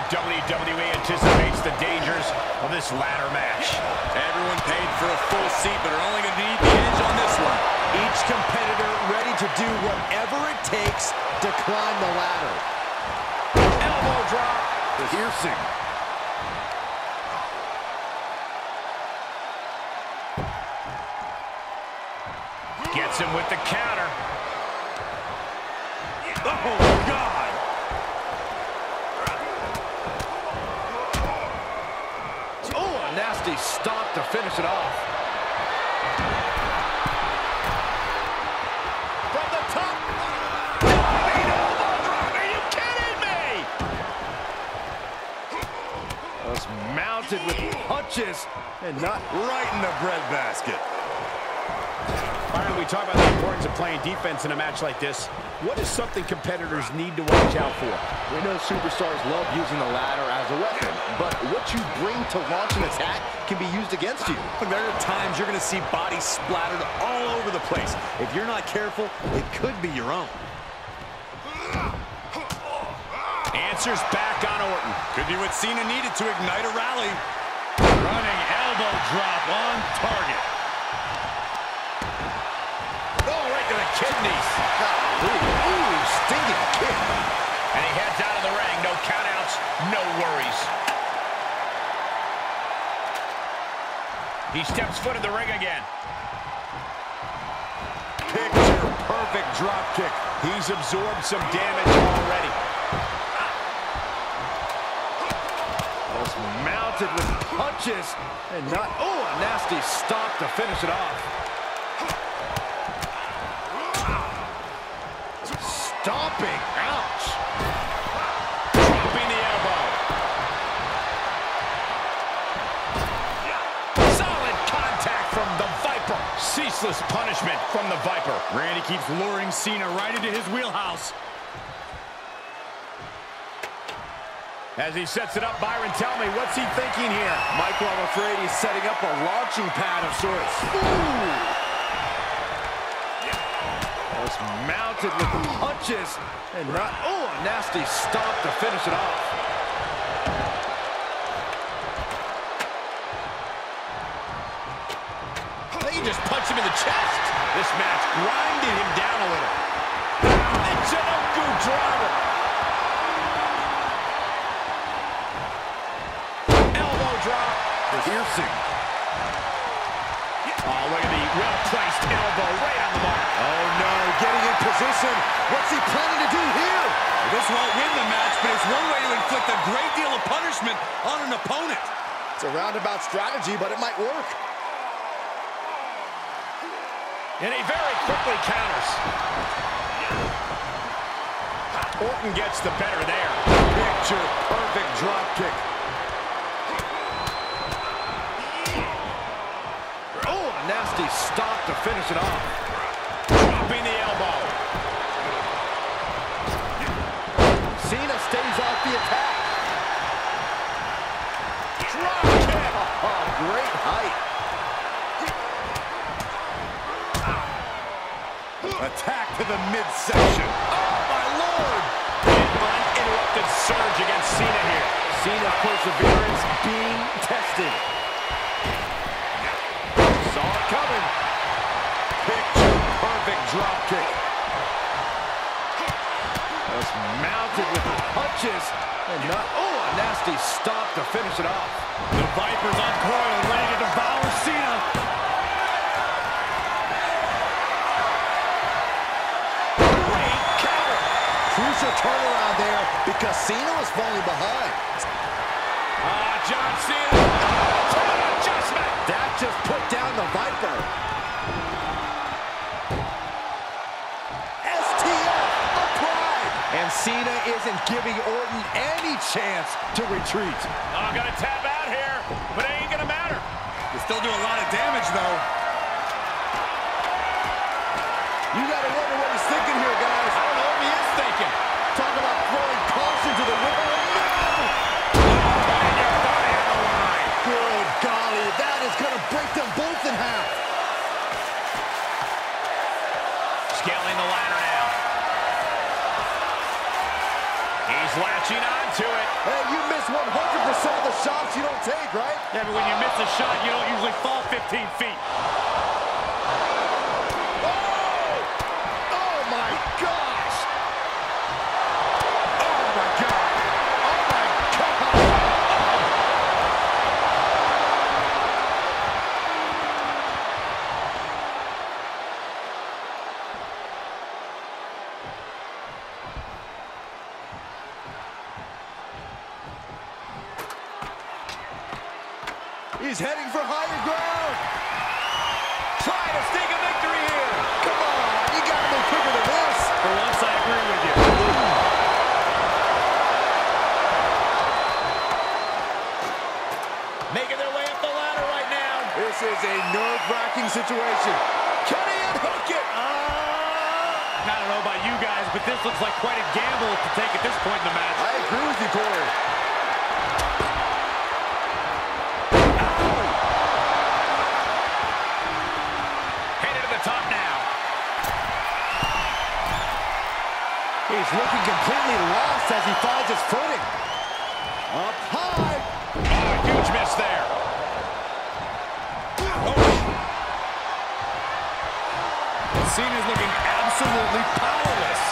Electric feeling in the air the WWE anticipates the dangers of this ladder match. Everyone paid for a full seat, but are only going to need the edge on this one. Each competitor ready to do whatever it takes to climb the ladder. Elbow drop. Piercing. Gets him with the counter. Oh, God! Nasty stop to finish it off. From the top. Are you kidding me? Was mounted with punches and not Right in the breadbasket. Byron, we talk about the importance of playing defense in a match like this. What is something competitors need to watch out for? We know superstars love using the ladder as a weapon, but what you bring to launch an attack can be used against you. Look, there are times you're going to see bodies splattered all over the place. If you're not careful, it could be your own. Answers back on Orton. Could be what Cena needed to ignite a rally. Running elbow drop on target. Kidneys. Ooh, ooh, stinging kick. And he heads out of the ring. No countouts, no worries. He steps foot in the ring again. Picture perfect drop kick. He's absorbed some damage already. Was mounted with punches and not, oh, a nasty stop to finish it off. Ouch. Dropping the elbow. Solid contact from the Viper. Ceaseless punishment from the Viper. Randy keeps luring Cena right into his wheelhouse. As he sets it up, Byron, tell me, what's he thinking here? Michael, I'm afraid he's setting up a launching pad of sorts. Ooh. Was mounted with punches and not, oh, a nasty stop to finish it off. They can just punch him in the chest. This match grinding him down a little. Michinoku driver. Elbow drop. Piercing. Oh, look at the well-placed elbow right on the mark. Oh, no, position. What's he planning to do here? This won't win the match, but it's one way to inflict a great deal of punishment on an opponent. It's a roundabout strategy, but it might work. And he very quickly counters. Orton gets the better there. Picture perfect drop kick. Oh, a nasty stop to finish it off. Dropping the elbow. To the midsection. Oh, my Lord. Uninterrupted surge against Cena here. Cena's perseverance being tested. Saw it coming. Picture perfect drop kick. Was mounted with punches and not, oh, a nasty stop to finish it off. The Viper's uncoiled, ready to devour Cena. Crucial turnaround there because Cena was falling behind. Ah, John Cena. Attitude Adjustment. That just put down the Viper. STF applied. And Cena isn't giving Orton any chance to retreat. I'm going to tap out here, but it ain't going to matter. You still do a lot of damage, though. You got to wonder what he's thinking here, guys. I don't know what he is thinking. He's heading for higher ground. Trying to sneak a victory here. Come on, you gotta be quicker than this. For once, I agree with you. Making their way up the ladder right now. This is a nerve-wracking situation. Can he unhook it? Uh, I don't know about you guys, but this looks like quite a gamble to take at this point in the match. I agree with you, Corey. He's looking completely lost as he finds his footing. Up high. Oh, huge miss there. Oh. Cena's looking absolutely powerless.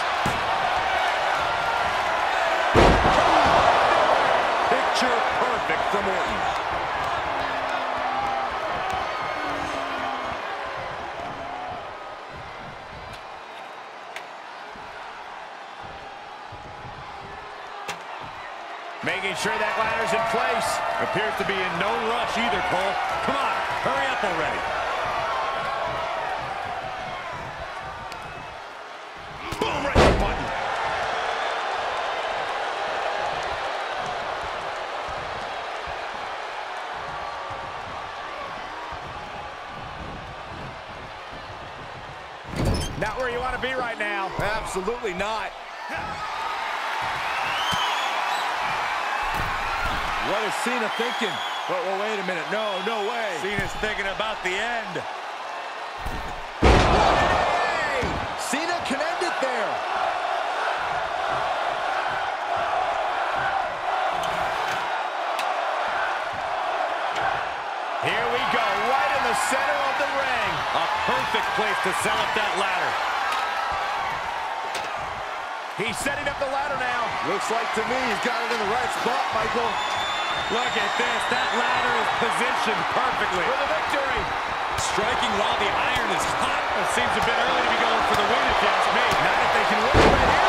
Picture perfect from Orton. Sure that ladder's in place. Appears to be in no rush either, Cole. Come on, hurry up already. Boom, right the button. Not where you want to be right now. Absolutely not. What is Cena thinking? But well, wait a minute. No, no way. Cena's thinking about the end. Cena can end it there. Here we go, right in the center of the ring. A perfect place to set up that ladder. He's setting up the ladder now. Looks like to me he's got it in the right spot, Michael. Look at this. That ladder is positioned perfectly. For the victory. Striking while the iron is hot. It seems a bit early to be going for the win, if you ask me. Not if they can win right here.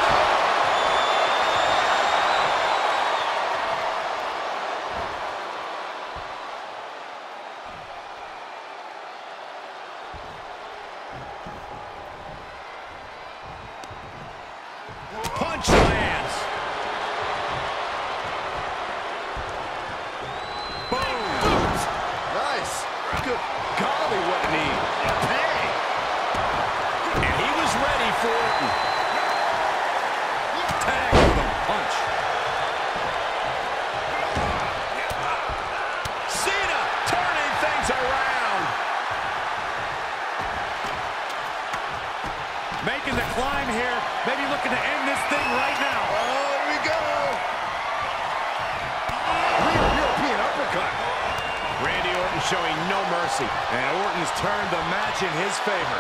Showing no mercy. And Orton's turned the match in his favor.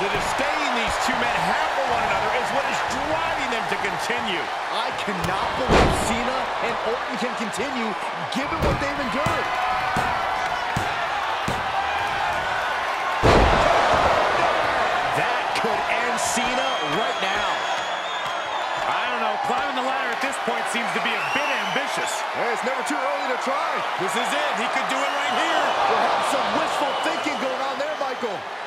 The disdain these two men have for one another is what is driving them to continue. I cannot believe Cena and Orton can continue given what they've endured. That could end Cena right now. I don't know. Climbing the ladder at this point seems to be a bit ambitious. Hey, it's never too early to try. This is it. He could do it right here. Perhaps some wishful thinking going on there, Michael.